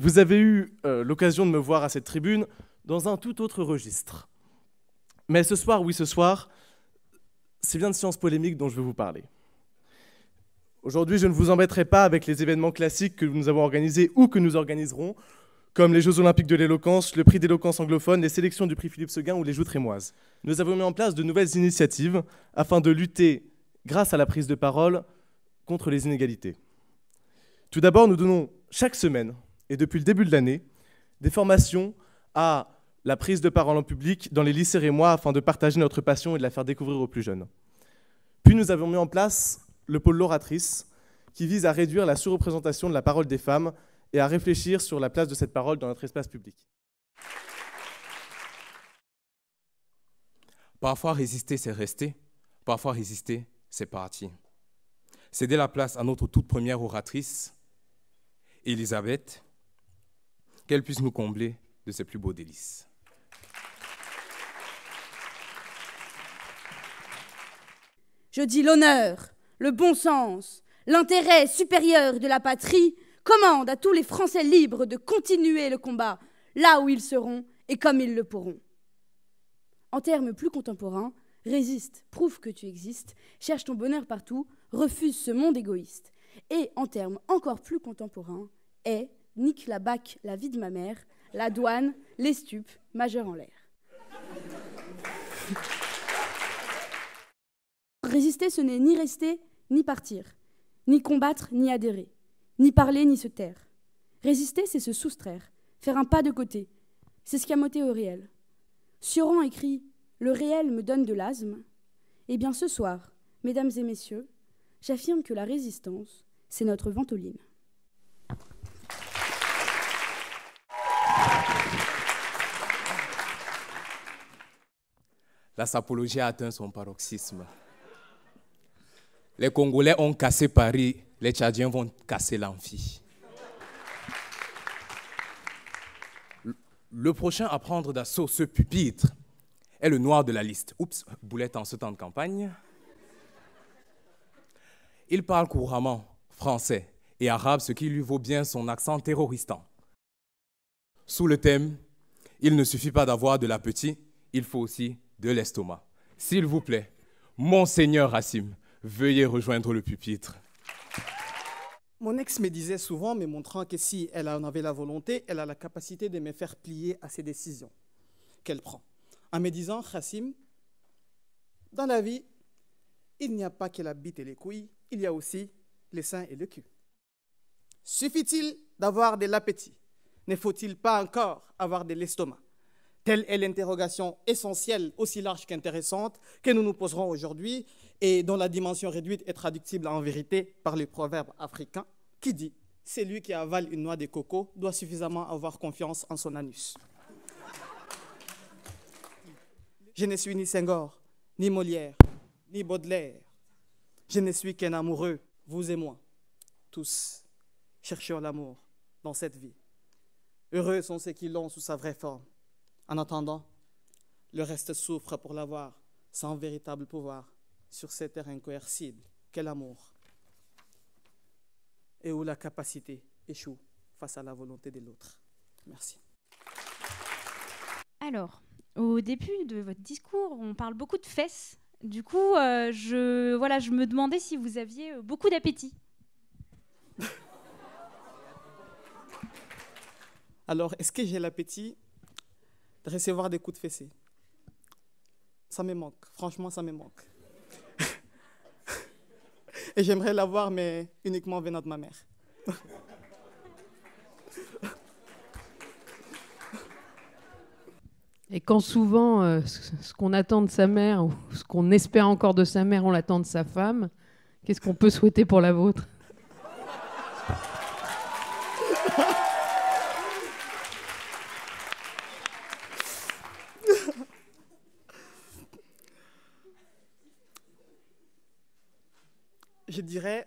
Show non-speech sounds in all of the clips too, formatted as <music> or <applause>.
vous avez eu euh, l'occasion de me voir à cette tribune dans un tout autre registre. Mais ce soir, oui, ce soir, c'est bien de sciences polémiques dont je vais vous parler. Aujourd'hui, je ne vous embêterai pas avec les événements classiques que nous avons organisés ou que nous organiserons, comme les Jeux olympiques de l'éloquence, le prix d'éloquence anglophone, les sélections du prix Philippe Seguin ou les Joutes rémoises. Nous avons mis en place de nouvelles initiatives afin de lutter, grâce à la prise de parole, contre les inégalités. Tout d'abord, nous donnons chaque semaine, et depuis le début de l'année, des formations à la prise de parole en public dans les lycées rémois afin de partager notre passion et de la faire découvrir aux plus jeunes. Puis nous avons mis en place le pôle l'oratrice, qui vise à réduire la surreprésentation de la parole des femmes et à réfléchir sur la place de cette parole dans notre espace public. Parfois résister, c'est rester. Parfois résister, c'est partir. Céder la place à notre toute première oratrice, Elisabeth, qu'elle puisse nous combler de ses plus beaux délices. Je dis l'honneur, le bon sens, l'intérêt supérieur de la patrie commande à tous les Français libres de continuer le combat là où ils seront et comme ils le pourront. En termes plus contemporains, résiste, prouve que tu existes, cherche ton bonheur partout, refuse ce monde égoïste. Et en termes encore plus contemporains, est, nique la bac, la vie de ma mère, la douane, les stupes, majeur en l'air. Résister, ce n'est ni rester, ni partir, ni combattre, ni adhérer, ni parler, ni se taire. Résister, c'est se soustraire, faire un pas de côté, s'escamoter au réel. Sioran écrit Le réel me donne de l'asthme. Eh bien, ce soir, mesdames et messieurs, j'affirme que la résistance, c'est notre ventoline. La sapologie a atteint son paroxysme. Les Congolais ont cassé Paris, les Tchadiens vont casser l'amphi. Le prochain à prendre d'assaut ce pupitre est le noir de la liste. Oups, boulette en ce temps de campagne. Il parle couramment français et arabe, ce qui lui vaut bien son accent terroristant. Sous le thème, il ne suffit pas d'avoir de l'appétit, il faut aussi de l'estomac. S'il vous plaît, Monseigneur Racim, veuillez rejoindre le pupitre. Mon ex me disait souvent, me montrant que si elle en avait la volonté, elle a la capacité de me faire plier à ses décisions qu'elle prend. En me disant, Racim, dans la vie, il n'y a pas que la bite et les couilles, il y a aussi les seins et le cul. Suffit-il d'avoir de l'appétit? Ne faut-il pas encore avoir de l'estomac? Telle est l'interrogation essentielle, aussi large qu'intéressante, que nous nous poserons aujourd'hui et dont la dimension réduite est traductible en vérité par le proverbe africain qui dit Celui qui avale une noix de coco doit suffisamment avoir confiance en son anus. Je ne suis ni Senghor, ni Molière, ni Baudelaire. Je ne suis qu'un amoureux, vous et moi. Tous cherchons l'amour dans cette vie. Heureux sont ceux qui l'ont sous sa vraie forme. En attendant, le reste souffre pour l'avoir sans véritable pouvoir sur ces terres incoercibles qu'est l'amour et où la capacité échoue face à la volonté de l'autre. Merci. Alors, au début de votre discours, on parle beaucoup de fesses. Du coup, euh, je, voilà, je me demandais si vous aviez euh, beaucoup d'appétit. <laughs> Alors, est-ce que j'ai l'appétit? De recevoir des coups de fessée. Ça me manque, franchement, ça me manque. <laughs> Et j'aimerais l'avoir, mais uniquement venant de ma mère. <laughs> Et quand souvent euh, ce qu'on attend de sa mère, ou ce qu'on espère encore de sa mère, on l'attend de sa femme, qu'est-ce qu'on peut souhaiter pour la vôtre? Dirais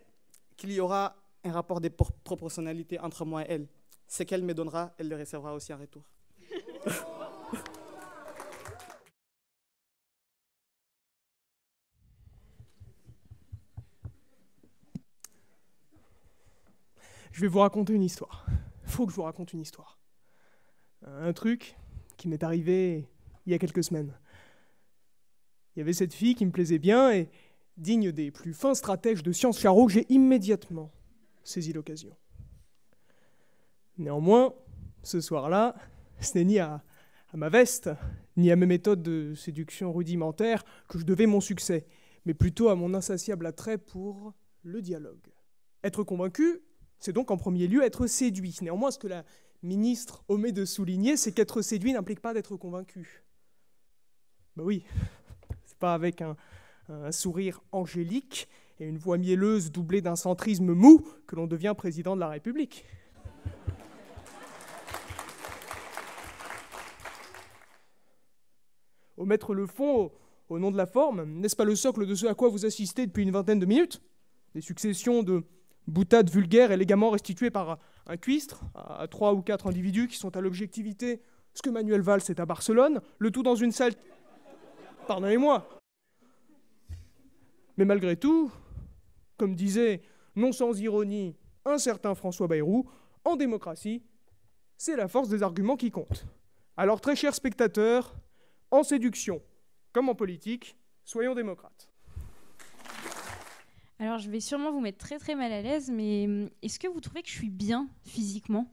qu'il y aura un rapport de proportionnalité entre moi et elle. Ce qu'elle me donnera, elle le recevra aussi en retour. Je vais vous raconter une histoire. faut que je vous raconte une histoire. Un truc qui m'est arrivé il y a quelques semaines. Il y avait cette fille qui me plaisait bien et, digne des plus fins stratèges de Science Charo, j'ai immédiatement saisi l'occasion. Néanmoins, ce soir-là, ce n'est ni à, ma veste, ni à mes méthodes de séduction rudimentaires que je devais mon succès, mais plutôt à mon insatiable attrait pour le dialogue. Être convaincu, c'est donc en premier lieu être séduit. Néanmoins, ce que la ministre omet de souligner, c'est qu'être séduit n'implique pas d'être convaincu. Ben oui, <laughs> c'est pas avec un, un sourire angélique et une voix mielleuse doublée d'un centrisme mou que l'on devient président de la République. Omettre le fond au, nom de la forme, n'est-ce pas le socle de ce à quoi vous assistez depuis une vingtaine de minutes? Des successions de boutades vulgaires élégamment restituées par un cuistre à trois ou quatre individus qui sont à l'objectivité ce que Manuel Valls est à Barcelone, le tout dans une salle... Pardonnez-moi. Mais malgré tout, comme disait, non sans ironie, un certain François Bayrou, en démocratie, c'est la force des arguments qui compte. Alors très chers spectateurs, en séduction comme en politique, soyons démocrates. Alors, je vais sûrement vous mettre très très mal à l'aise, mais hum, est-ce que vous trouvez que je suis bien physiquement?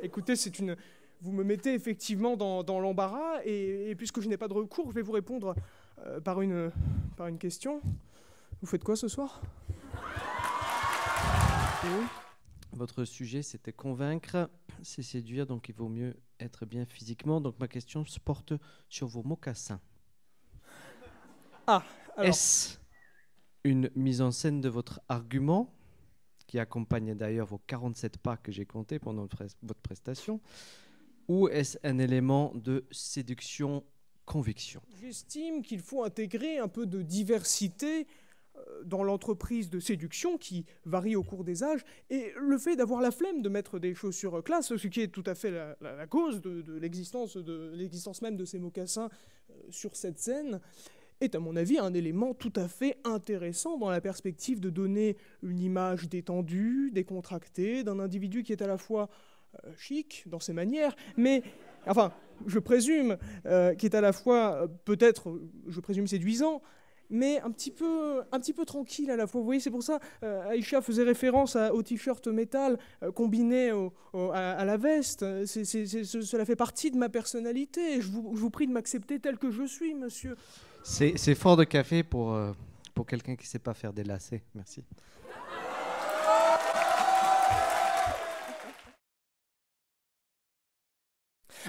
Écoutez, c'est une. Vous me mettez effectivement dans, dans l'embarras, et, et, puisque je n'ai pas de recours, je vais vous répondre euh, par, une, par une question. Vous faites quoi ce soir? Votre sujet, c'était convaincre, c'est séduire, donc il vaut mieux être bien physiquement. Donc ma question se porte sur vos mocassins. Ah, alors. Est-ce une mise en scène de votre argument, qui accompagne d'ailleurs vos 47 pas que j'ai comptés pendant votre prestation, ou est-ce un élément de séduction J'estime qu'il faut intégrer un peu de diversité euh, dans l'entreprise de séduction qui varie au cours des âges, et le fait d'avoir la flemme de mettre des chaussures classe, ce qui est tout à fait la, cause de, de l'existence même de ces mocassins euh, sur cette scène, est à mon avis un élément tout à fait intéressant dans la perspective de donner une image détendue, décontractée, d'un individu qui est à la fois euh, chic dans ses manières, mais, enfin, je présume, euh, qui est à la fois, peut-être, je présume, séduisant, mais un petit peu, un petit peu tranquille à la fois. Vous voyez, c'est pour ça, euh, Aïcha faisait référence au t-shirt métal euh, combiné à, la veste. Cela fait partie de ma personnalité. Je vous, je vous prie de m'accepter tel que je suis, monsieur. C'est, fort de café pour, euh, pour quelqu'un qui ne sait pas faire des lacets. Merci.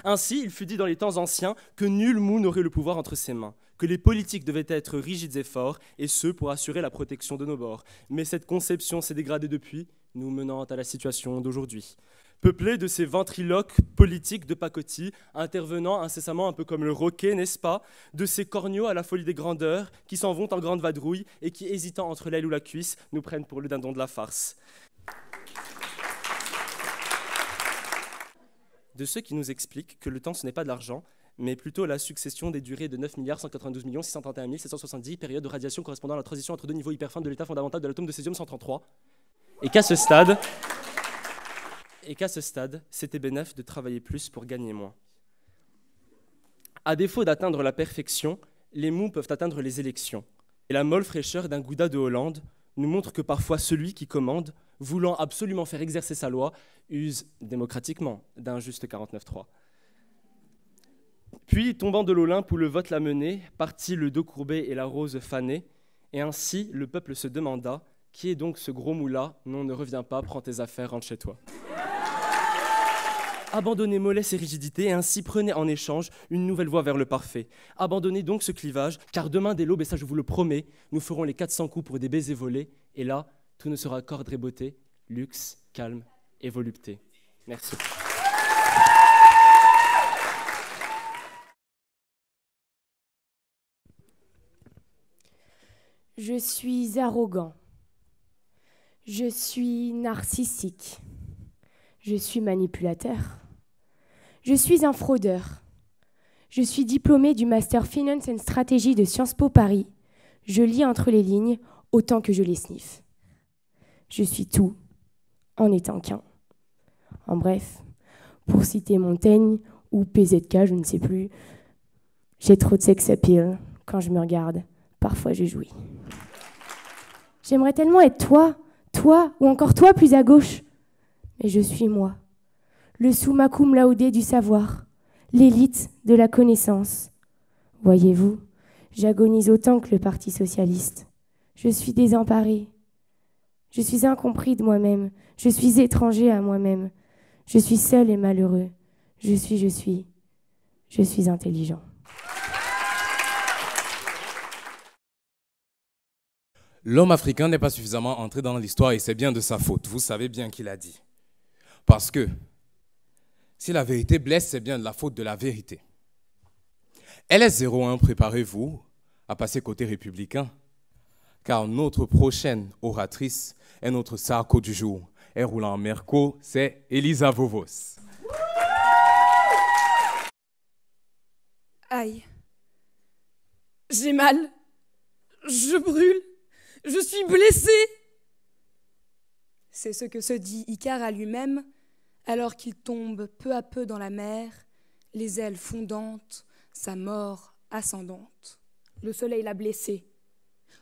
Ainsi, il fut dit dans les temps anciens que nul mou n'aurait le pouvoir entre ses mains, que les politiques devaient être rigides et forts, et ce pour assurer la protection de nos bords. Mais cette conception s'est dégradée depuis, nous menant à la situation d'aujourd'hui. Peuplée de ces ventriloques politiques de pacotille, intervenant incessamment un peu comme le roquet, n'est-ce pas De ces corneaux à la folie des grandeurs, qui s'en vont en grande vadrouille et qui, hésitant entre l'aile ou la cuisse, nous prennent pour le dindon de la farce. De ceux qui nous expliquent que le temps, ce n'est pas de l'argent, mais plutôt la succession des durées de 9 milliards 192 millions 631 770 périodes de radiation correspondant à la transition entre deux niveaux hyperfins de l'état fondamental de l'atome de césium 133. Et qu'à ce stade, et qu'à ce stade, c'était bénéf de travailler plus pour gagner moins. À défaut d'atteindre la perfection, les mous peuvent atteindre les élections. Et la molle fraîcheur d'un gouda de Hollande nous montre que parfois celui qui commande, voulant absolument faire exercer sa loi, use démocratiquement d'un juste 49-3. Puis, tombant de l'Olympe où le vote l'a mené, partit le dos courbé et la rose fanée, et ainsi le peuple se demanda Qui est donc ce gros moula? Non, ne reviens pas, prends tes affaires, rentre chez toi. Abandonnez mollesse et rigidité et ainsi prenez en échange une nouvelle voie vers le parfait. Abandonnez donc ce clivage, car demain dès l'aube, et ça je vous le promets, nous ferons les 400 coups pour des baisers volés, et là, tout ne sera qu'ordre et beauté, luxe, calme et volupté. Merci. Je suis arrogant. Je suis narcissique. Je suis manipulateur. Je suis un fraudeur. Je suis diplômé du Master Finance and Stratégie de Sciences Po Paris. Je lis entre les lignes autant que je les sniffe. Je suis tout en étant qu'un. En bref, pour citer Montaigne ou PZK, je ne sais plus, j'ai trop de sex appeal. Quand je me regarde, parfois je jouis. J'aimerais tellement être toi, toi ou encore toi plus à gauche. Mais je suis moi, le summa cum du savoir, l'élite de la connaissance. Voyez-vous, j'agonise autant que le Parti socialiste. Je suis désemparé. Je suis incompris de moi-même. Je suis étranger à moi-même. Je suis seul et malheureux. Je suis, je suis. Je suis intelligent. L'homme africain n'est pas suffisamment entré dans l'histoire et c'est bien de sa faute. Vous savez bien qu'il a dit. Parce que si la vérité blesse, c'est bien de la faute de la vérité. LS01, préparez-vous à passer côté républicain, car notre prochaine oratrice est notre sarco du jour. Elle roule en merco, c'est Elisa Vovos. Aïe. J'ai mal. Je brûle. Je suis blessée. C'est ce que se dit Icare à lui-même alors qu'il tombe peu à peu dans la mer, les ailes fondantes, sa mort ascendante. Le soleil l'a blessé.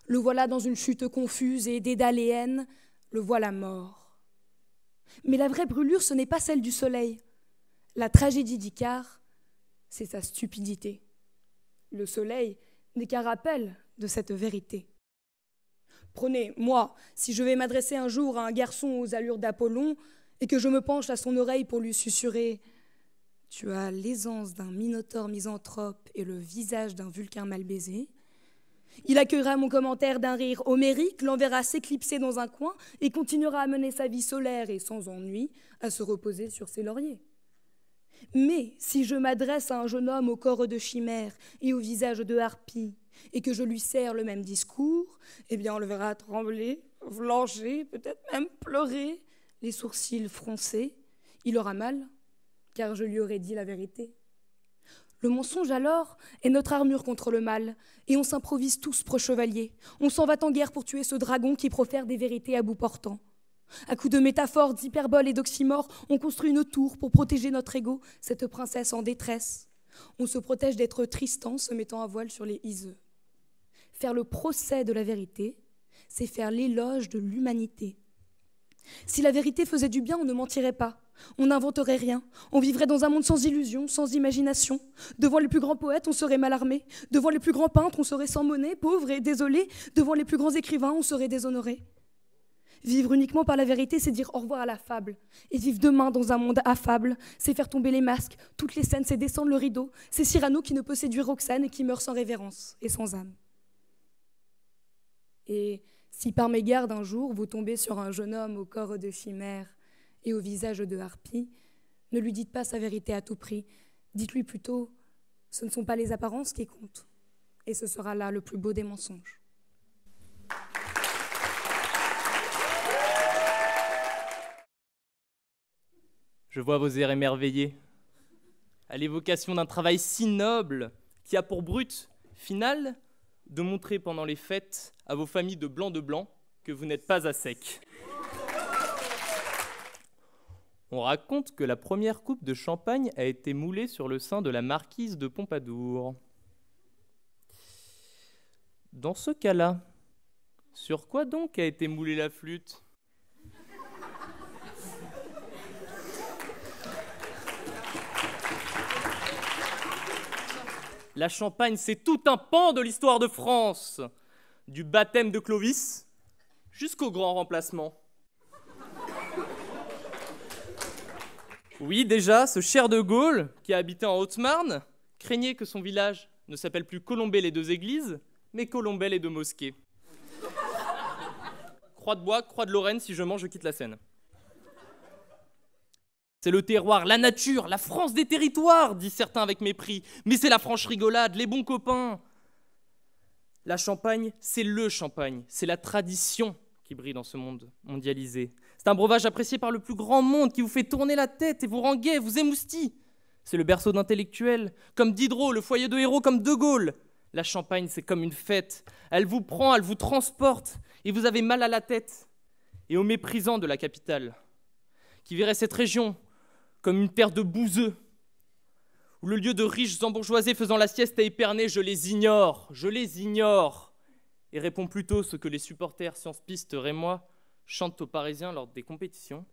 Le voilà dans une chute confuse et dédaléenne, le voilà mort. Mais la vraie brûlure, ce n'est pas celle du soleil. La tragédie d'Icare, c'est sa stupidité. Le soleil n'est qu'un rappel de cette vérité. Prenez, moi, si je vais m'adresser un jour à un garçon aux allures d'Apollon et que je me penche à son oreille pour lui susurrer Tu as l'aisance d'un minotaure misanthrope et le visage d'un vulcain mal baisé. Il accueillera mon commentaire d'un rire homérique, l'enverra s'éclipser dans un coin et continuera à mener sa vie solaire et sans ennui à se reposer sur ses lauriers. Mais si je m'adresse à un jeune homme au corps de chimère et au visage de harpie, et que je lui sers le même discours, eh bien on le verra trembler, flancher, peut-être même pleurer, les sourcils froncés. Il aura mal, car je lui aurai dit la vérité. Le mensonge alors est notre armure contre le mal, et on s'improvise tous pro-chevaliers. On s'en va en guerre pour tuer ce dragon qui profère des vérités à bout portant. À coups de métaphores, d'hyperboles et d'oxymores, on construit une tour pour protéger notre ego, cette princesse en détresse. On se protège d'être Tristan se mettant à voile sur les iseux. Faire le procès de la vérité, c'est faire l'éloge de l'humanité. Si la vérité faisait du bien, on ne mentirait pas. On n'inventerait rien. On vivrait dans un monde sans illusion, sans imagination. Devant les plus grands poètes, on serait mal armé. Devant les plus grands peintres, on serait sans monnaie, pauvre et désolé. Devant les plus grands écrivains, on serait déshonoré. Vivre uniquement par la vérité, c'est dire au revoir à la fable. Et vivre demain dans un monde affable, c'est faire tomber les masques. Toutes les scènes, c'est descendre le rideau. C'est Cyrano qui ne peut séduire Roxane et qui meurt sans révérence et sans âme. Si par mégarde un jour vous tombez sur un jeune homme au corps de chimère et au visage de harpie, ne lui dites pas sa vérité à tout prix. Dites-lui plutôt ce ne sont pas les apparences qui comptent. Et ce sera là le plus beau des mensonges. Je vois vos airs émerveillés à l'évocation d'un travail si noble qui a pour but final de montrer pendant les fêtes à vos familles de blanc de blanc que vous n'êtes pas à sec. On raconte que la première coupe de champagne a été moulée sur le sein de la marquise de Pompadour. Dans ce cas-là, sur quoi donc a été moulée la flûte? La Champagne, c'est tout un pan de l'histoire de France, du baptême de Clovis jusqu'au grand remplacement. Oui, déjà, ce cher de Gaulle, qui a habité en Haute-Marne, craignait que son village ne s'appelle plus Colombay les deux églises, mais Colombay les deux mosquées. Croix de bois, croix de Lorraine, si je mange, je quitte la Seine. C'est le terroir, la nature, la France des territoires, disent certains avec mépris. Mais c'est la franche rigolade, les bons copains. La Champagne, c'est le champagne, c'est la tradition qui brille dans ce monde mondialisé. C'est un breuvage apprécié par le plus grand monde qui vous fait tourner la tête et vous rend gai, vous émoustille. C'est le berceau d'intellectuels, comme Diderot, le foyer de héros comme De Gaulle. La Champagne, c'est comme une fête. Elle vous prend, elle vous transporte, et vous avez mal à la tête. Et au méprisant de la capitale, qui verrait cette région comme une terre de bouseux, ou le lieu de riches embourgeoisés faisant la sieste à Épernay, je les ignore, je les ignore, et réponds plutôt ce que les supporters science-pistes rémois chantent aux Parisiens lors des compétitions.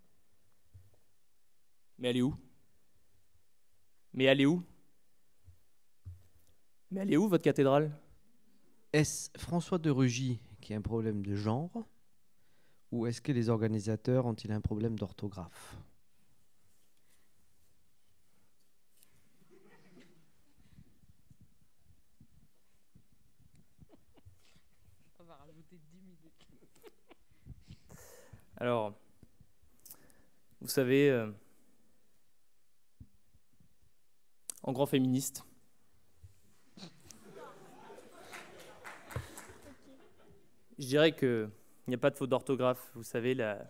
Mais elle est où? Mais elle est où? Mais elle est où, votre cathédrale? Est-ce François de Rugy qui a un problème de genre? Ou est-ce que les organisateurs ont-ils un problème d'orthographe? Alors, vous savez, euh, en grand féministe, je dirais qu'il n'y a pas de faute d'orthographe. Vous savez, la,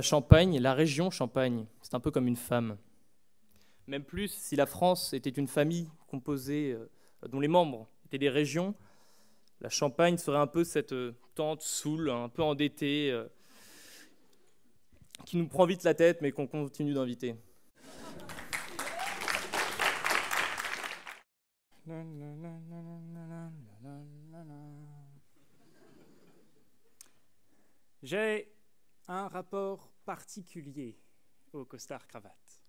Champagne, la région Champagne, c'est un peu comme une femme. Même plus, si la France était une famille composée, euh, dont les membres étaient des régions, la Champagne serait un peu cette euh, tante saoule, un peu endettée, qui nous prend vite la tête, mais qu'on continue d'inviter. J'ai un rapport particulier au costard cravate.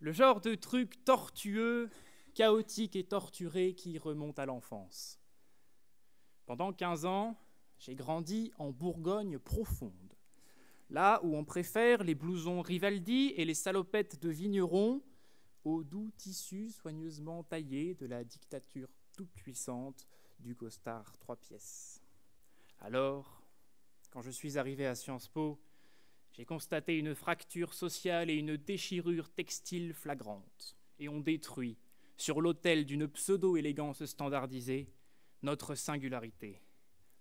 Le genre de truc tortueux, chaotique et torturé qui remonte à l'enfance. Pendant 15 ans, j'ai grandi en Bourgogne profonde, là où on préfère les blousons Rivaldi et les salopettes de vignerons au doux tissu soigneusement taillé de la dictature toute puissante du costard trois pièces. Alors, quand je suis arrivé à Sciences Po, j'ai constaté une fracture sociale et une déchirure textile flagrante, et on détruit, sur l'autel d'une pseudo-élégance standardisée, notre singularité,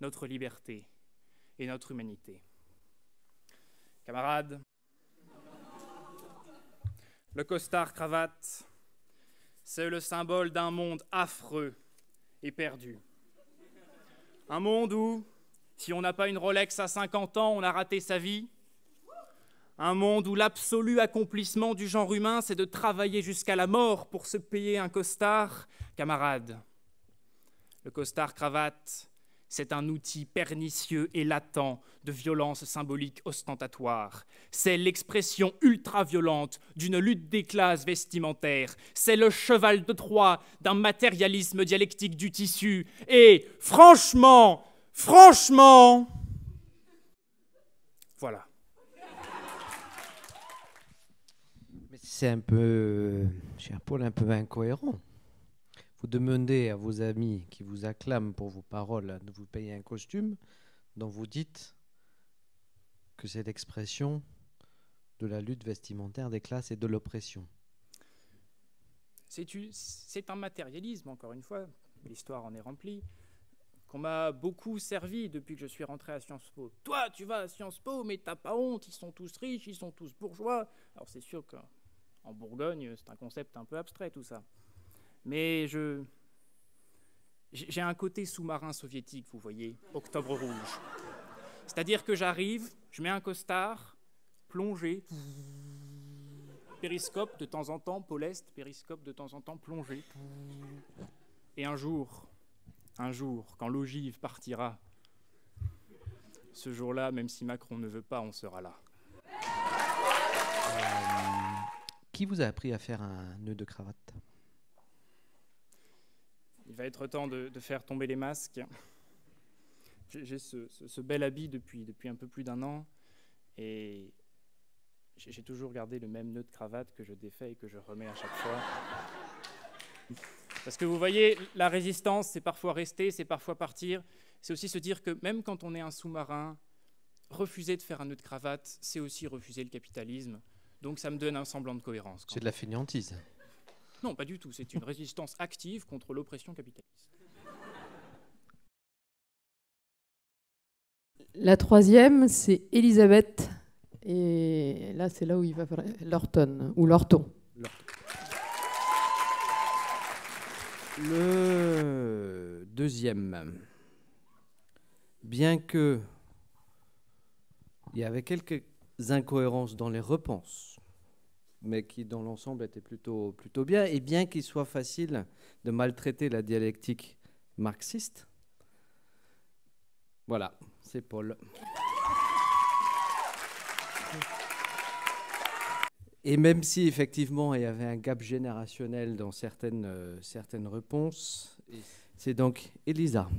notre liberté et notre humanité. Camarades, le costard cravate, c'est le symbole d'un monde affreux et perdu. Un monde où, si on n'a pas une Rolex à 50 ans, on a raté sa vie. Un monde où l'absolu accomplissement du genre humain, c'est de travailler jusqu'à la mort pour se payer un costard. Camarades, le costard cravate, c'est un outil pernicieux et latent de violence symbolique ostentatoire. C'est l'expression ultra-violente d'une lutte des classes vestimentaires. C'est le cheval de Troie d'un matérialisme dialectique du tissu. Et franchement, franchement, voilà. C'est un peu, cher Paul, un peu incohérent. Vous demandez à vos amis qui vous acclament pour vos paroles de vous payer un costume, dont vous dites que c'est l'expression de la lutte vestimentaire des classes et de l'oppression. C'est un matérialisme, encore une fois, l'histoire en est remplie, qu'on m'a beaucoup servi depuis que je suis rentré à Sciences Po. Toi, tu vas à Sciences Po, mais t'as pas honte, ils sont tous riches, ils sont tous bourgeois. Alors c'est sûr qu'en Bourgogne, c'est un concept un peu abstrait tout ça. Mais je. J'ai un côté sous-marin soviétique, vous voyez, Octobre Rouge. C'est-à-dire que j'arrive, je mets un costard, plongé, périscope de temps en temps, poleste, périscope de temps en temps, plongé. Et un jour, un jour, quand l'ogive partira, ce jour-là, même si Macron ne veut pas, on sera là. Qui vous a appris à faire un nœud de cravate? Va être temps de, faire tomber les masques. J'ai ce, bel habit depuis, depuis un peu plus d'un an et j'ai toujours gardé le même nœud de cravate que je défais et que je remets à chaque fois. Parce que vous voyez, la résistance, c'est parfois rester, c'est parfois partir. C'est aussi se dire que même quand on est un sous-marin, refuser de faire un nœud de cravate, c'est aussi refuser le capitalisme. Donc ça me donne un semblant de cohérence. C'est de la fainéantise. Non, pas du tout. C'est une résistance active contre l'oppression capitaliste. La troisième, c'est Elisabeth. Et là, c'est là où il va falloir. Lorton, ou Lorton. Le deuxième, bien que il y avait quelques incohérences dans les repenses, mais qui dans l'ensemble étaient plutôt, plutôt bien, et bien qu'il soit facile de maltraiter la dialectique marxiste. Voilà, c'est Paul. Et même si effectivement il y avait un gap générationnel dans certaines, euh, certaines réponses, c'est donc Elisa.